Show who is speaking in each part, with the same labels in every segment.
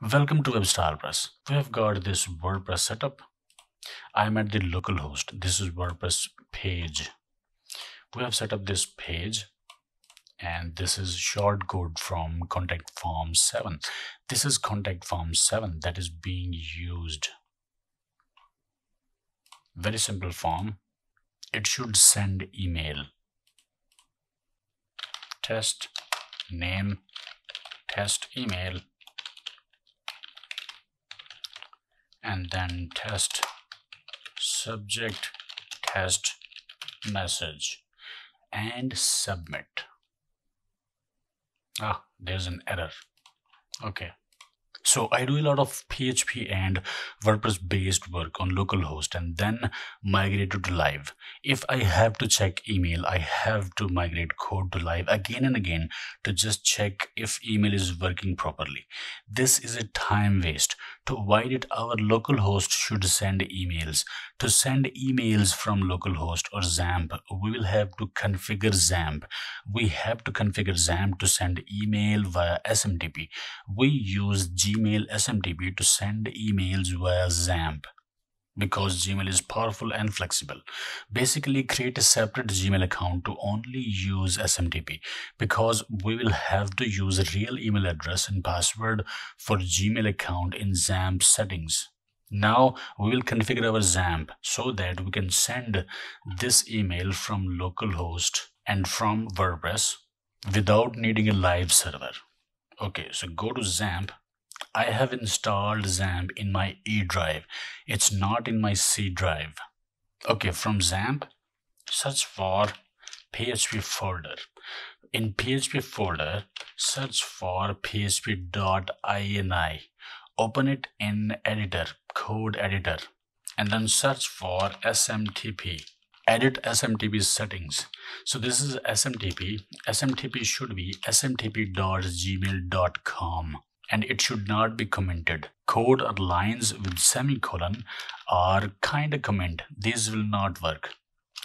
Speaker 1: Welcome to WebStylePress. We have got this WordPress setup. I'm at the localhost. This is WordPress page. We have set up this page and this is short code from contact form 7. This is contact form 7 that is being used. Very simple form. It should send email. Test name test email and then test subject test message and submit ah there's an error okay so I do a lot of PHP and WordPress based work on localhost and then migrate to live. If I have to check email, I have to migrate code to live again and again to just check if email is working properly. This is a time waste. To it, our localhost should send emails. To send emails from localhost or XAMPP, we will have to configure XAMPP. We have to configure XAMPP to send email via SMTP. We use Gmail Gmail SMTP to send emails via XAMPP because Gmail is powerful and flexible. Basically, create a separate Gmail account to only use SMTP because we will have to use a real email address and password for Gmail account in XAMPP settings. Now we will configure our XAMPP so that we can send this email from localhost and from WordPress without needing a live server. Okay, so go to XAMPP I have installed XAMPP in my E drive. It's not in my C drive. Okay, from XAMPP, search for PHP folder. In PHP folder, search for php.ini. Open it in editor, code editor, and then search for SMTP. Edit SMTP settings. So this is SMTP. SMTP should be smtp.gmail.com and it should not be commented. Code or lines with semicolon are kind of comment. These will not work.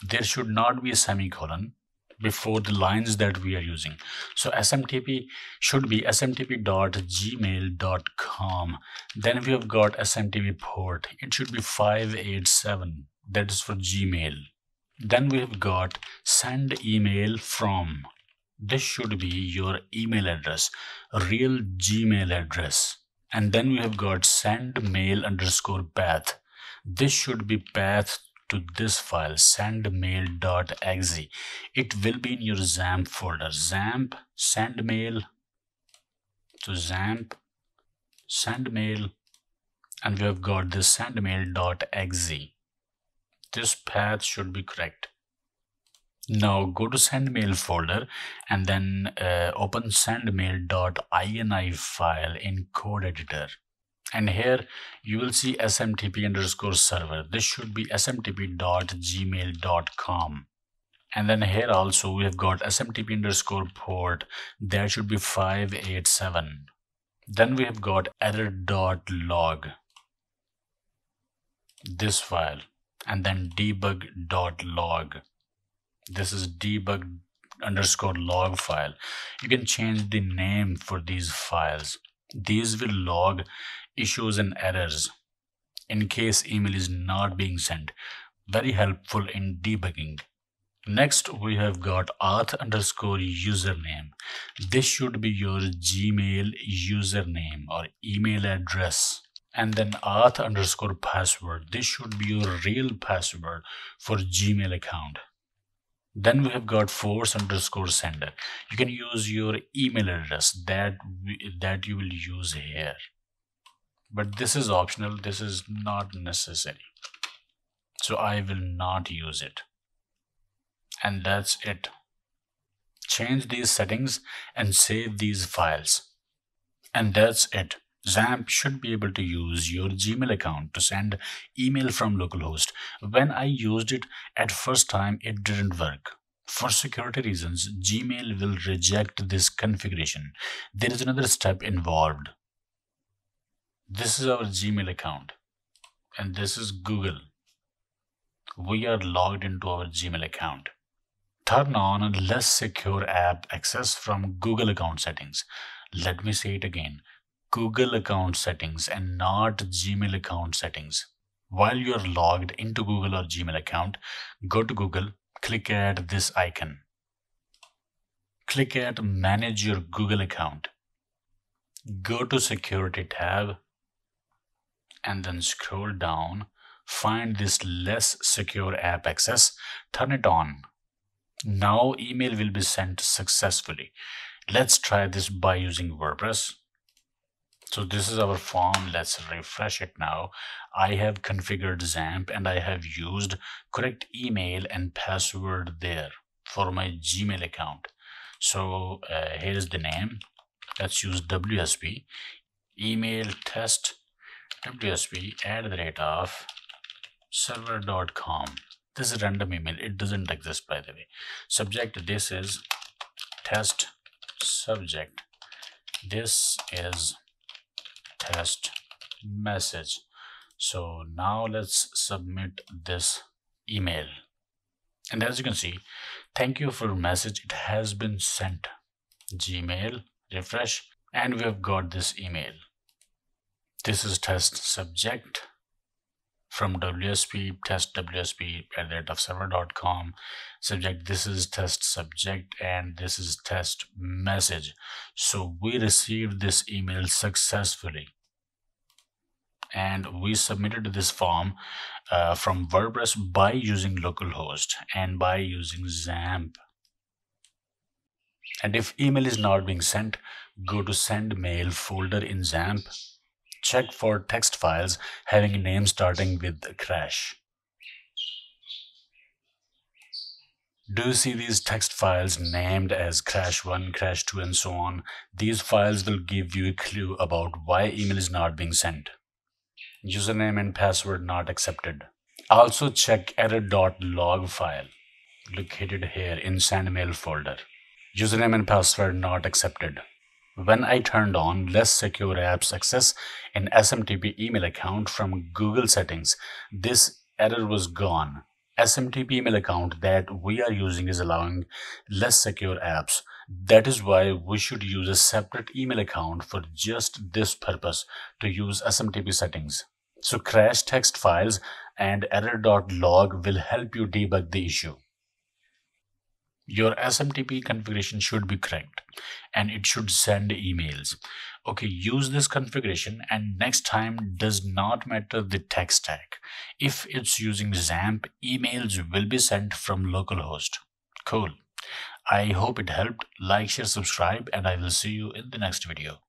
Speaker 1: There should not be a semicolon before the lines that we are using. So SMTP should be smtp.gmail.com. Then we have got SMTP port. It should be 587. That is for Gmail. Then we have got send email from this should be your email address real gmail address. And then we have got send mail underscore path. This should be path to this file sendmail.exe it will be in your XAMPP folder. XAMPP send mail to XAMPP send mail and we have got this sendmail.exe this path should be correct now go to send mail folder and then uh, open sendmail.ini file in code editor. And here you will see smtp underscore server. This should be smtp.gmail.com and then here also we have got smtp underscore port. That should be 587 then we have got error.log this file. And then debug.log this is debug underscore log file. You can change the name for these files. These will log issues and errors in case email is not being sent. Very helpful in debugging. Next we have got auth underscore username. This should be your gmail username or email address. And then auth underscore password. This should be your real password for gmail account then we have got force underscore sender. You can use your email address that that you will use here. But this is optional. This is not necessary. So i will not use it. And that's it. Change these settings and save these files. And that's it XAMPP should be able to use your Gmail account to send email from localhost. When I used it at first time, it didn't work. For security reasons, Gmail will reject this configuration. There is another step involved. This is our Gmail account and this is Google. We are logged into our Gmail account. Turn on less secure app access from Google account settings. Let me say it again Google account settings and not Gmail account settings. While you're logged into Google or Gmail account, go to Google, click at this icon. Click at manage your Google account. Go to security tab and then scroll down. Find this less secure app access, turn it on. Now email will be sent successfully. Let's try this by using WordPress. So this is our form. Let's refresh it now. I have configured XAMPP and I have used correct email and password there for my Gmail account. So uh, here is the name. Let's use WSP email test WSP at the rate of server.com. This is random email. It doesn't exist by the way. Subject this is test subject. This is test message. So now let's submit this email. And as you can see thank you for message. It has been sent. Gmail refresh. And we have got this email. This is test subject from WSP test WSP at the rate of server.com subject this is test subject and this is test message so we received this email successfully and we submitted this form uh, from WordPress by using localhost and by using XAMPP. And if email is not being sent, go to send mail folder in XAMPP. Check for text files having a name starting with crash. Do you see these text files named as crash1, crash2 and so on? These files will give you a clue about why email is not being sent username and password not accepted. Also check error.log file located here in sendmail folder. Username and password not accepted. When I turned on less secure apps access in SMTP email account from Google settings, this error was gone. SMTP email account that we are using is allowing less secure apps. That is why we should use a separate email account for just this purpose to use SMTP settings. So crash text files and error.log will help you debug the issue. Your SMTP configuration should be correct and it should send emails. Okay, use this configuration and next time does not matter the tech stack. If it's using XAMPP, emails will be sent from localhost. Cool. I hope it helped. Like, share, subscribe and I will see you in the next video.